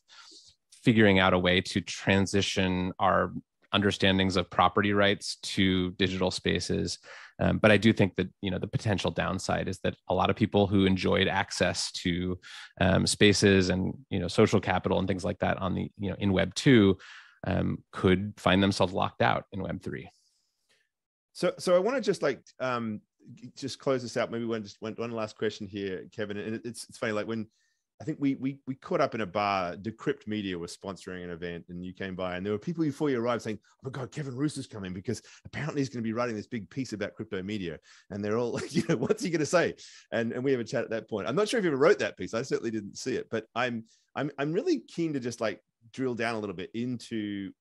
figuring out a way to transition our understandings of property rights to digital spaces. Um, but I do think that you know the potential downside is that a lot of people who enjoyed access to um, spaces and you know social capital and things like that on the you know in Web two um, could find themselves locked out in Web three. So, so I want to just like um, just close this out. Maybe one just one, one last question here, Kevin. And it's it's funny, like when I think we we we caught up in a bar. Decrypt Media was sponsoring an event, and you came by, and there were people before you arrived saying, "Oh my God, Kevin Roose is coming because apparently he's going to be writing this big piece about crypto media." And they're all like, "You know, what's he going to say?" And and we have a chat at that point. I'm not sure if you ever wrote that piece. I certainly didn't see it, but I'm I'm I'm really keen to just like drill down a little bit into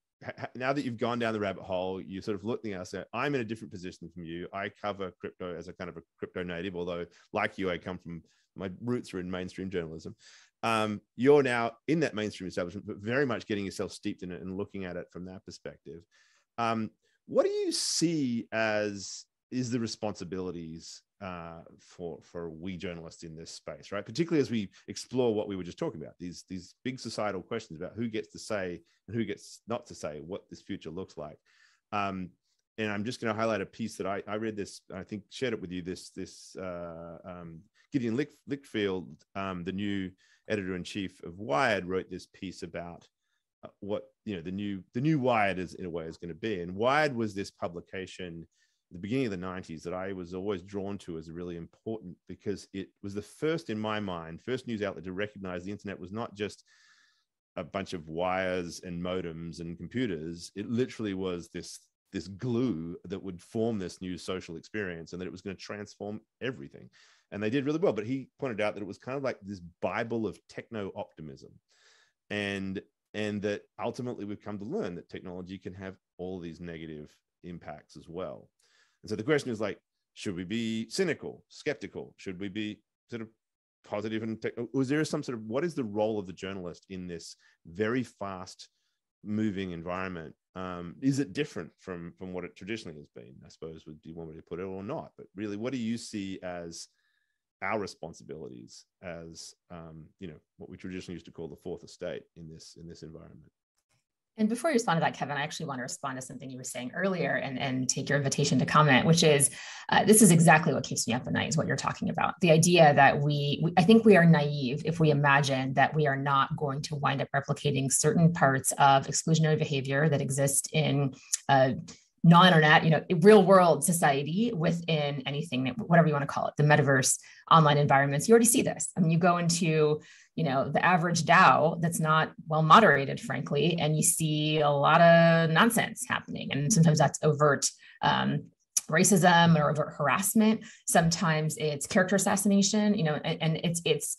now that you've gone down the rabbit hole, you sort of looking at us. I'm in a different position from you. I cover crypto as a kind of a crypto native, although like you, I come from my roots are in mainstream journalism. Um, you're now in that mainstream establishment, but very much getting yourself steeped in it and looking at it from that perspective. Um, what do you see as is the responsibilities uh, for for we journalists in this space, right? Particularly as we explore what we were just talking about these these big societal questions about who gets to say and who gets not to say what this future looks like. Um, and I'm just going to highlight a piece that I, I read this, I think shared it with you. This this uh, um, Gideon Lick, Lichfield, um, the new editor in chief of Wired, wrote this piece about uh, what you know the new the new Wired is in a way is going to be. And Wired was this publication the beginning of the 90s that I was always drawn to as really important because it was the first in my mind, first news outlet to recognize the internet was not just a bunch of wires and modems and computers. It literally was this this glue that would form this new social experience and that it was going to transform everything. And they did really well. But he pointed out that it was kind of like this Bible of techno optimism. And and that ultimately we've come to learn that technology can have all these negative impacts as well. And so the question is like, should we be cynical, skeptical? Should we be sort of positive and tech- was there some sort of what is the role of the journalist in this very fast moving environment? Um, is it different from from what it traditionally has been i suppose? Would you want me to put it or not? But really what do you see as our responsibilities as um, you know what we traditionally used to call the fourth estate in this in this environment and before you respond to that, Kevin, I actually want to respond to something you were saying earlier and, and take your invitation to comment, which is uh, this is exactly what keeps me up at night, is what you're talking about. The idea that we, we, I think we are naive if we imagine that we are not going to wind up replicating certain parts of exclusionary behavior that exist in uh, non-internet, you know, real world society within anything whatever you want to call it, the metaverse, online environments. You already see this. I mean, you go into you know the average DAO that's not well moderated, frankly, and you see a lot of nonsense happening, and sometimes that's overt. Um, racism or overt harassment sometimes it's character assassination you know and, and it's it's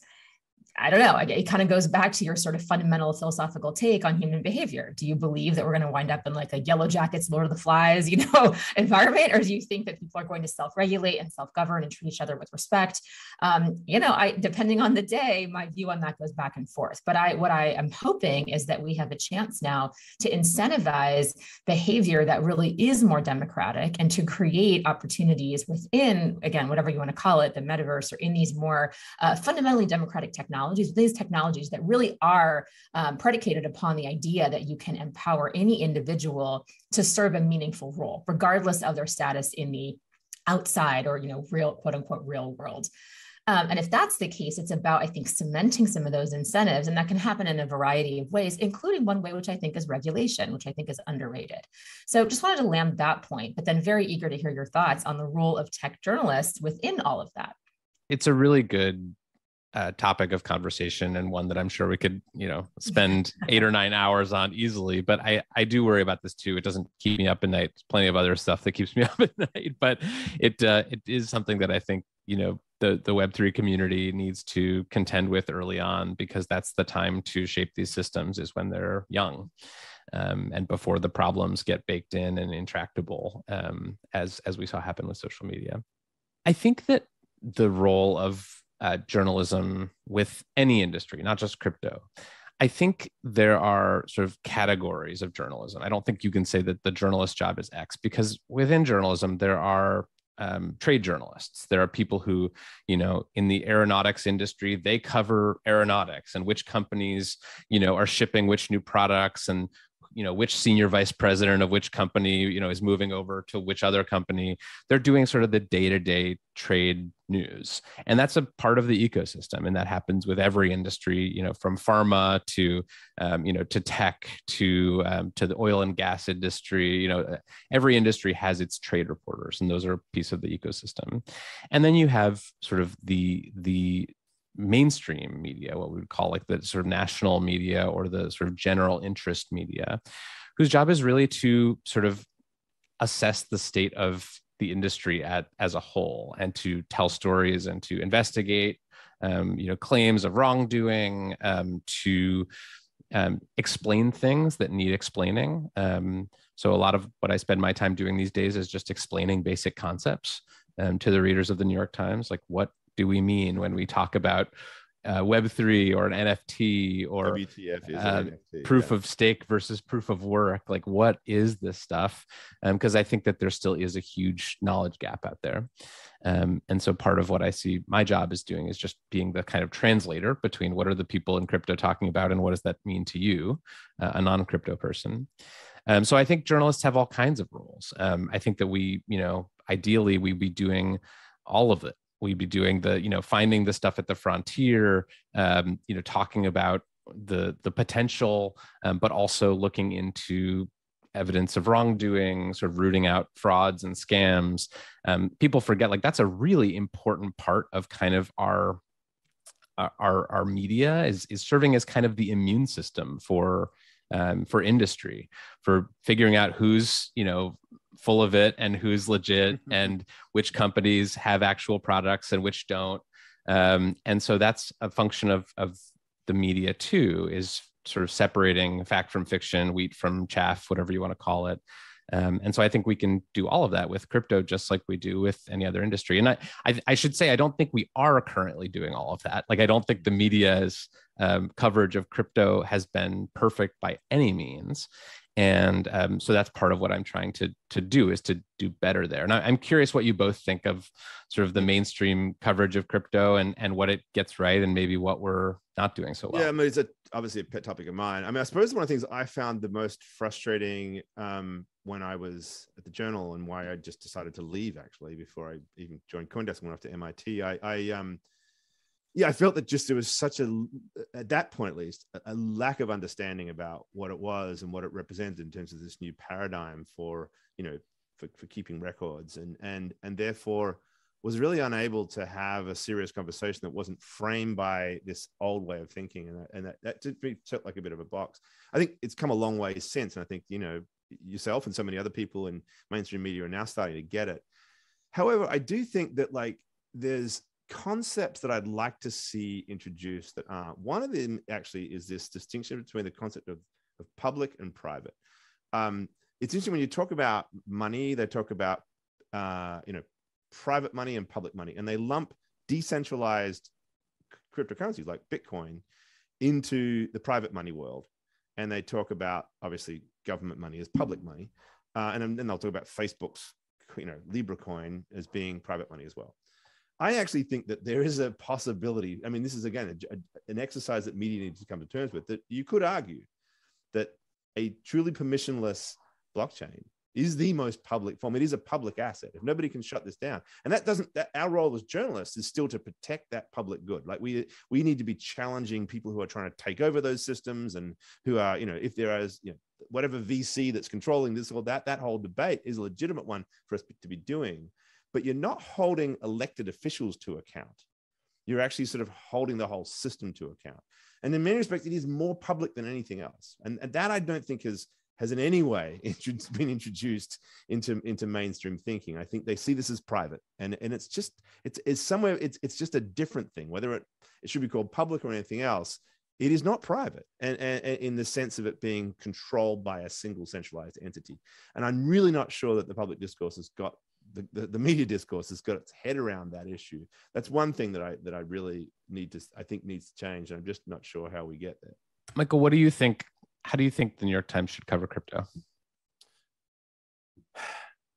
I don't know. It kind of goes back to your sort of fundamental philosophical take on human behavior. Do you believe that we're going to wind up in like a Yellow Jackets, Lord of the Flies, you know, environment, or do you think that people are going to self-regulate and self-govern and treat each other with respect? Um, you know, I depending on the day, my view on that goes back and forth. But I, what I am hoping is that we have a chance now to incentivize behavior that really is more democratic and to create opportunities within, again, whatever you want to call it, the metaverse or in these more uh, fundamentally democratic technologies technologies, these technologies that really are um, predicated upon the idea that you can empower any individual to serve a meaningful role, regardless of their status in the outside or you know real quote unquote real world. Um, and if that's the case, it's about, I think, cementing some of those incentives. And that can happen in a variety of ways, including one way, which I think is regulation, which I think is underrated. So just wanted to land that point, but then very eager to hear your thoughts on the role of tech journalists within all of that. It's a really good uh, topic of conversation and one that I'm sure we could, you know, spend eight or nine hours on easily. But I, I do worry about this too. It doesn't keep me up at night. There's plenty of other stuff that keeps me up at night, but it, uh, it is something that I think, you know, the, the Web3 community needs to contend with early on because that's the time to shape these systems is when they're young. Um, and before the problems get baked in and intractable, um, as as we saw happen with social media. I think that the role of uh, journalism with any industry, not just crypto. I think there are sort of categories of journalism. I don't think you can say that the journalist job is X because within journalism, there are um, trade journalists. There are people who, you know, in the aeronautics industry, they cover aeronautics and which companies, you know, are shipping which new products and you know which senior vice president of which company you know is moving over to which other company. They're doing sort of the day-to-day trade news. And that's a part of the ecosystem. And that happens with every industry you know from pharma to um, you know to tech to um, to the oil and gas industry. You know every industry has its trade reporters and those are a piece of the ecosystem. And then you have sort of the the mainstream media, what we would call like the sort of national media or the sort of general interest media, whose job is really to sort of assess the state of the industry at, as a whole and to tell stories and to investigate um, you know claims of wrongdoing um, to um, explain things that need explaining. Um, so a lot of what i spend my time doing these days is just explaining basic concepts um, to the readers of the new york times like what do we mean when we talk about uh, Web3 or an NFT or uh, NFT, proof yeah. of stake versus proof of work. Like, what is this stuff? Because um, I think that there still is a huge knowledge gap out there. Um, and so, part of what I see my job is doing is just being the kind of translator between what are the people in crypto talking about and what does that mean to you, uh, a non crypto person. Um, so, I think journalists have all kinds of roles. Um, I think that we, you know, ideally, we'd be doing all of it we'd be doing the you know finding the stuff at the frontier um, you know talking about the the potential um, but also looking into evidence of wrongdoing, sort of rooting out frauds and scams. Um, people forget like that's a really important part of kind of our our our media is is serving as kind of the immune system for um, for industry for figuring out who's you know full of it and who's legit mm-hmm. and which companies have actual products and which don't um, and so that's a function of of the media too is sort of separating fact from fiction wheat from chaff whatever you want to call it um, and so I think we can do all of that with crypto, just like we do with any other industry. And I, I, I should say, I don't think we are currently doing all of that. Like, I don't think the media's um, coverage of crypto has been perfect by any means. And um, so that's part of what I'm trying to to do is to do better there. And I, I'm curious what you both think of sort of the mainstream coverage of crypto and and what it gets right, and maybe what we're not doing so well. Yeah, I mean, it's a, obviously a pet topic of mine. I mean, I suppose one of the things I found the most frustrating um, when I was at the journal and why I just decided to leave actually before I even joined CoinDesk and went off to MIT. I, I um, yeah, I felt that just there was such a, at that point at least, a lack of understanding about what it was and what it represented in terms of this new paradigm for, you know, for, for keeping records and, and, and therefore was really unable to have a serious conversation that wasn't framed by this old way of thinking. And, and that, that did felt like a bit of a box. I think it's come a long way since. And I think, you know, yourself and so many other people in mainstream media are now starting to get it. However, I do think that like there's concepts that I'd like to see introduced that aren't. One of them actually is this distinction between the concept of, of public and private. Um, it's interesting when you talk about money, they talk about uh, you know private money and public money, and they lump decentralized cryptocurrencies like Bitcoin into the private money world, and they talk about obviously government money as public money, uh, and then they'll talk about Facebook's you know Libra coin as being private money as well. I actually think that there is a possibility. I mean, this is again a, a, an exercise that media needs to come to terms with. That you could argue that a truly permissionless blockchain is the most public form. It is a public asset. If nobody can shut this down, and that doesn't, that our role as journalists is still to protect that public good. Like we we need to be challenging people who are trying to take over those systems and who are, you know, if there is, you know, whatever VC that's controlling this or that, that whole debate is a legitimate one for us to be doing but you're not holding elected officials to account. You're actually sort of holding the whole system to account. And in many respects, it is more public than anything else. And, and that I don't think has, has in any way been introduced into, into mainstream thinking. I think they see this as private. And, and it's just, it's, it's somewhere, it's, it's just a different thing, whether it, it should be called public or anything else it is not private and, and, and, in the sense of it being controlled by a single centralized entity and i'm really not sure that the public discourse has got the, the, the, media discourse has got its head around that issue. That's one thing that I that I really need to I think needs to change. And I'm just not sure how we get there. Michael, what do you think? How do you think the New York Times should cover crypto?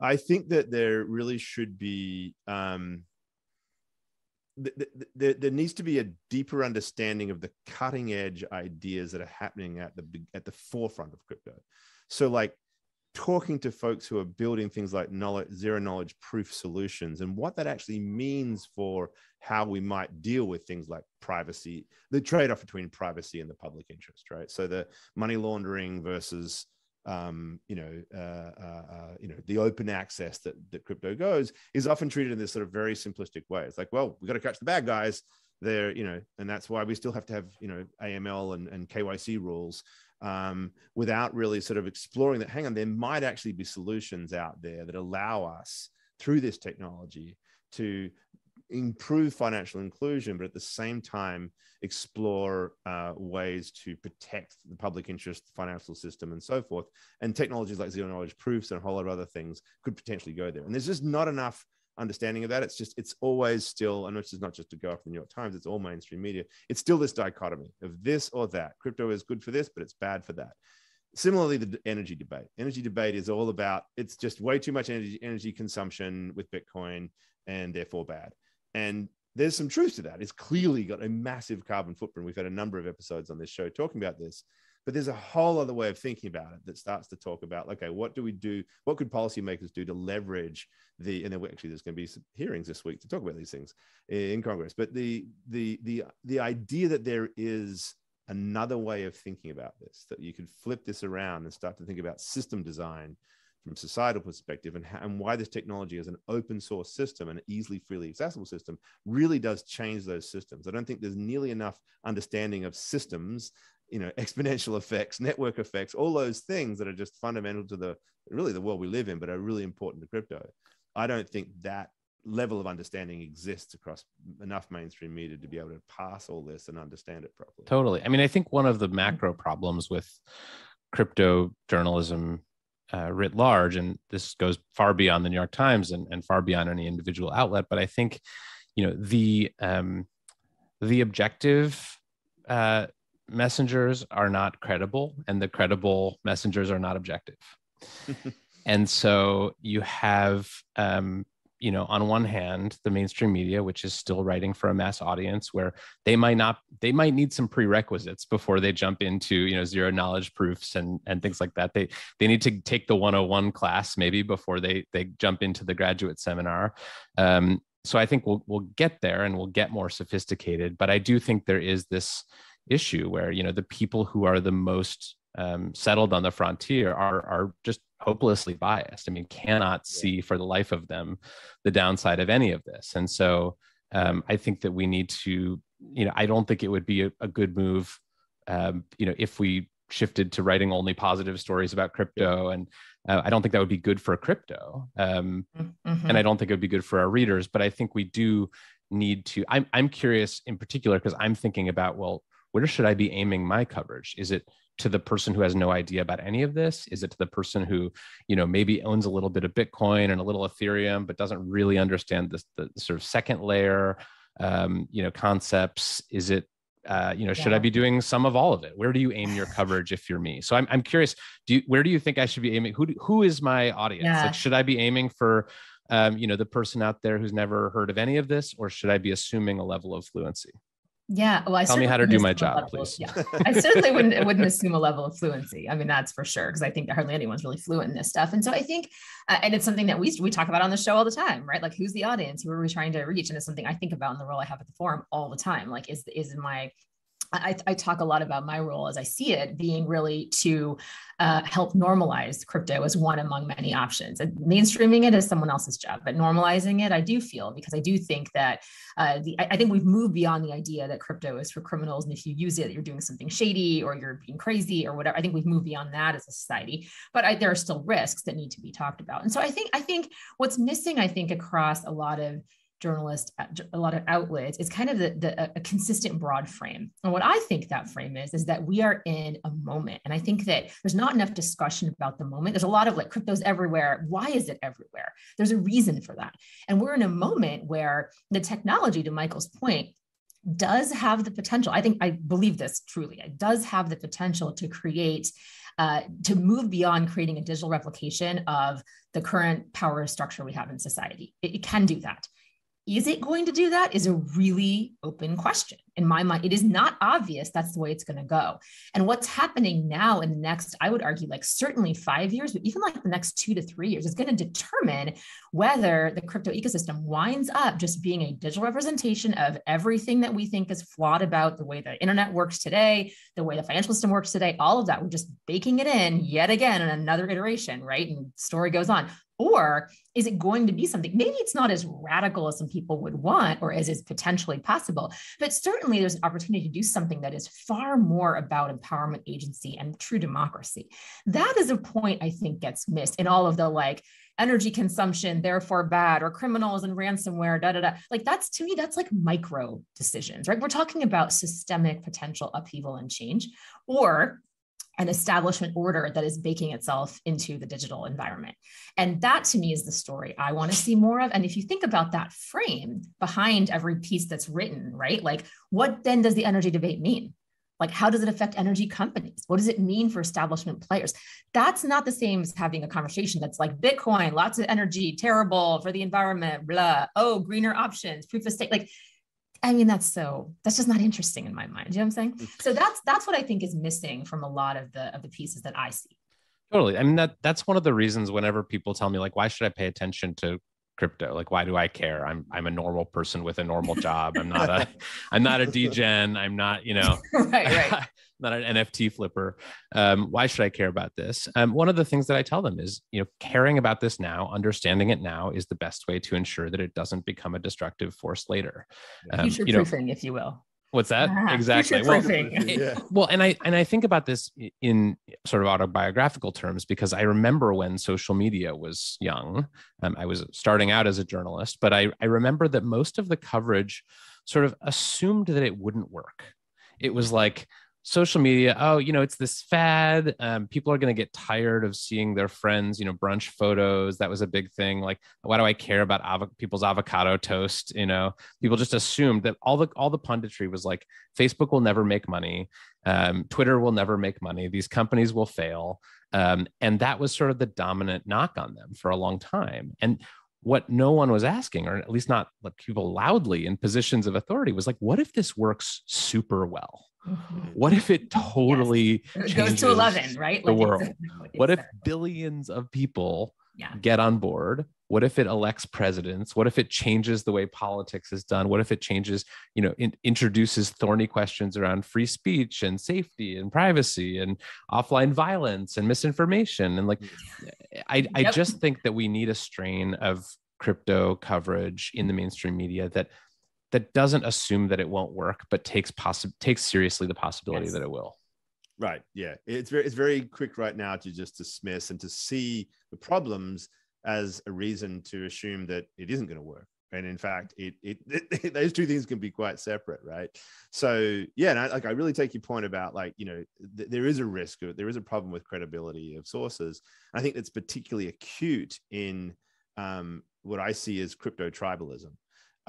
I think that there really should be um, there, there needs to be a deeper understanding of the cutting edge ideas that are happening at the at the forefront of crypto. So, like talking to folks who are building things like knowledge, zero knowledge proof solutions and what that actually means for how we might deal with things like privacy, the trade off between privacy and the public interest, right? So the money laundering versus um, you know, uh, uh, uh, you know, the open access that, that crypto goes is often treated in this sort of very simplistic way. It's like, well, we got to catch the bad guys there, you know, and that's why we still have to have, you know, AML and, and KYC rules um, without really sort of exploring that. Hang on, there might actually be solutions out there that allow us through this technology to improve financial inclusion, but at the same time explore uh, ways to protect the public interest, the financial system, and so forth. And technologies like zero knowledge proofs and a whole lot of other things could potentially go there. And there's just not enough understanding of that. It's just, it's always still, and this is not just to go off the New York Times, it's all mainstream media. It's still this dichotomy of this or that. Crypto is good for this, but it's bad for that. Similarly, the energy debate. Energy debate is all about it's just way too much energy, energy consumption with Bitcoin and therefore bad. And there's some truth to that. It's clearly got a massive carbon footprint. We've had a number of episodes on this show talking about this. But there's a whole other way of thinking about it that starts to talk about, okay, what do we do? What could policymakers do to leverage the? And then actually, there's going to be some hearings this week to talk about these things in Congress. But the the the the idea that there is another way of thinking about this, that you could flip this around and start to think about system design from societal perspective and, how, and why this technology as an open source system and easily freely accessible system really does change those systems. I don't think there's nearly enough understanding of systems, you know, exponential effects, network effects, all those things that are just fundamental to the really the world we live in, but are really important to crypto. I don't think that level of understanding exists across enough mainstream media to be able to pass all this and understand it properly. Totally. I mean, I think one of the macro problems with crypto journalism uh, writ large, and this goes far beyond the New York Times and, and far beyond any individual outlet. But I think, you know, the um, the objective uh, messengers are not credible, and the credible messengers are not objective. and so you have um, you know on one hand the mainstream media which is still writing for a mass audience where they might not they might need some prerequisites before they jump into you know zero knowledge proofs and and things like that they they need to take the 101 class maybe before they they jump into the graduate seminar um, so i think we'll we'll get there and we'll get more sophisticated but i do think there is this issue where you know the people who are the most um, settled on the frontier are are just hopelessly biased. I mean, cannot see for the life of them the downside of any of this. And so um, I think that we need to, you know, I don't think it would be a, a good move, um, you know, if we shifted to writing only positive stories about crypto. And uh, I don't think that would be good for crypto. Um, mm-hmm. And I don't think it would be good for our readers. But I think we do need to. I'm I'm curious in particular because I'm thinking about well, where should I be aiming my coverage? Is it to the person who has no idea about any of this? Is it to the person who, you know, maybe owns a little bit of Bitcoin and a little Ethereum, but doesn't really understand the, the sort of second layer, um, you know, concepts? Is it, uh, you know, should I be doing some of all of it? Where do you aim your coverage if you're me? So I'm, I'm curious. Do you, where do you think I should be aiming? Who, who is my audience? Yeah. Like, should I be aiming for, um, you know, the person out there who's never heard of any of this, or should I be assuming a level of fluency? Yeah. Well, I tell me how to do my job, please. yeah. I certainly wouldn't wouldn't assume a level of fluency. I mean, that's for sure, because I think that hardly anyone's really fluent in this stuff. And so I think, uh, and it's something that we we talk about on the show all the time, right? Like, who's the audience? Who are we trying to reach? And it's something I think about in the role I have at the forum all the time. Like, is is my I, I, talk a lot about my role as I see it being really to uh, help normalize crypto as one among many options. And mainstreaming it is someone else's job, but normalizing it, I do feel because I do think that uh, the I, think we've moved beyond the idea that crypto is for criminals, and if you use it, you're doing something shady or you're being crazy or whatever. I think we've moved beyond that as a society, but I, there are still risks that need to be talked about. And so I think I think what's missing, I think, across a lot of journalists a lot of outlets is kind of the, the a consistent broad frame. And what i think that frame is is that we are in a moment. And i think that there's not enough discussion about the moment. There's a lot of like crypto's everywhere. Why is it everywhere? There's a reason for that. And we're in a moment where the technology to michael's point does have the potential. I think i believe this truly. It does have the potential to create uh, to move beyond creating a digital replication of the current power structure we have in society. It, it, can do that. Is it going to do that? Is a really open question. In my mind, it is not obvious that's the way it's going to go. And what's happening now in the next, I would argue, like certainly five years, but even like the next two to three years, is going to determine whether the crypto ecosystem winds up just being a digital representation of everything that we think is flawed about the way the internet works today, the way the financial system works today, all of that. We're just baking it in yet again in another iteration, right? And story goes on. Or is it going to be something? Maybe it's not as radical as some people would want or as is potentially possible, but certainly there's an opportunity to do something that is far more about empowerment, agency, and true democracy. That is a point I think gets missed in all of the like, energy consumption, therefore bad, or criminals and ransomware, da da da. Like that's to me, that's like micro decisions, right? We're talking about systemic potential upheaval and change, or an establishment order that is baking itself into the digital environment. And that to me is the story I want to see more of. And if you think about that frame behind every piece that's written, right? Like, what then does the energy debate mean? Like, how does it affect energy companies? What does it mean for establishment players? That's not the same as having a conversation that's like Bitcoin, lots of energy, terrible for the environment, blah. Oh, greener options, proof of stake. Like, I mean, that's so that's just not interesting in my mind. You know what I'm saying? Mm. So that's that's what I think is missing from a lot of the of the pieces that I see. Totally. I mean, that that's one of the reasons whenever people tell me like, why should I pay attention to crypto like why do i care? I'm i'm a normal person with a normal job. I'm not a i'm not a degen i'm not you know right, right. not an nft flipper. Um, why should i care about this? Um, one of the things that i tell them is you know caring about this now understanding it now is the best way to ensure that it doesn't become a destructive force later. Um, future proofing you know, if you will What's that? Ah, exactly. Well, yeah. well, and I and I think about this in sort of autobiographical terms because I remember when social media was young. Um, I was starting out as a journalist, but I, I remember that most of the coverage sort of assumed that it wouldn't work. It was like, social media oh you know it's this fad um, people are going to get tired of seeing their friends you know brunch photos. That was a big thing. Like why do i care about av- people's avocado toast you know? People just assumed that all the all the punditry was like facebook will never make money um, twitter will never make money these companies will fail. Um, and that was sort of the dominant knock on them for a long time. And what no one was asking or at least not like people loudly in positions of authority was like what if this works super well Mm-hmm. What if it totally yes. it goes to 11, right? The like world. what if billions of people yeah. get on board? What if it elects presidents? What if it changes the way politics is done? What if it changes, you know, in, introduces thorny questions around free speech and safety and privacy and offline violence and misinformation? And like, I, I yep. just think that we need a strain of crypto coverage in the mainstream media that that doesn't assume that it won't work, but takes possi- takes seriously the possibility yes. that it will. Right. Yeah. It's very it's very quick right now to just dismiss and to see the problems as a reason to assume that it isn't going to work. And in fact, it, it, it, those two things can be quite separate, right? So yeah, and I, like I really take your point about like you know th- there is a risk, there is a problem with credibility of sources. I think it's particularly acute in um, what I see as crypto tribalism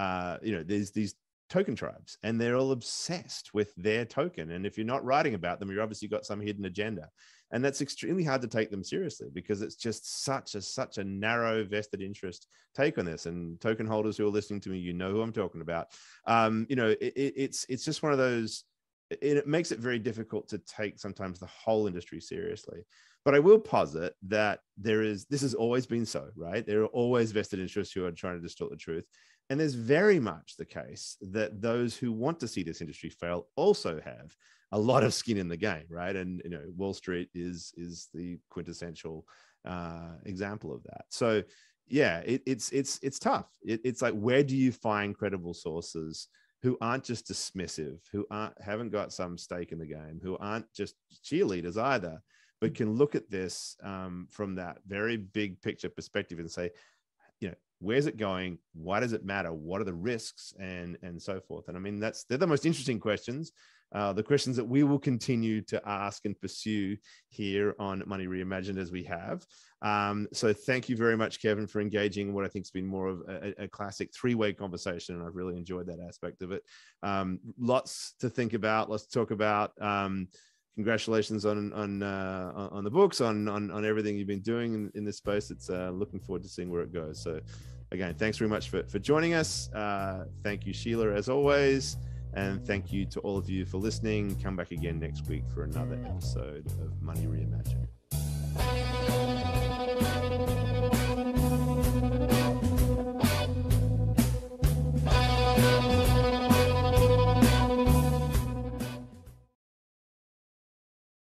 uh, you know, there's these token tribes and they're all obsessed with their token. And if you're not writing about them, you're obviously got some hidden agenda. And that's extremely hard to take them seriously because it's just such a such a narrow vested interest take on this. And token holders who are listening to me, you know who I'm talking about. Um, you know, it, it's it's just one of those. It, it makes it very difficult to take sometimes the whole industry seriously. But I will posit that there is this has always been so, right? There are always vested interests who are trying to distort the truth. And there's very much the case that those who want to see this industry fail also have a lot of skin in the game, right? And you know, Wall Street is is the quintessential uh, example of that. So yeah, it, it's it's it's tough. It, it's like where do you find credible sources who aren't just dismissive, who aren't haven't got some stake in the game, who aren't just cheerleaders either, but can look at this um, from that very big picture perspective and say, where's it going? Why does it matter? What are the risks? And and so forth. And i mean that's they're the most interesting questions uh, the questions that we will continue to ask and pursue here on money reimagined as we have. Um, so thank you very much kevin for engaging in what i think has been more of a, a classic three-way conversation. And i've really enjoyed that aspect of it. Um, lots to think about let's talk about. Um, congratulations on on uh, on the books, on on on everything you've been doing in, in this space. It's uh, looking forward to seeing where it goes. So, again, thanks very much for for joining us. Uh, thank you, Sheila, as always, and thank you to all of you for listening. Come back again next week for another episode of Money Reimagined.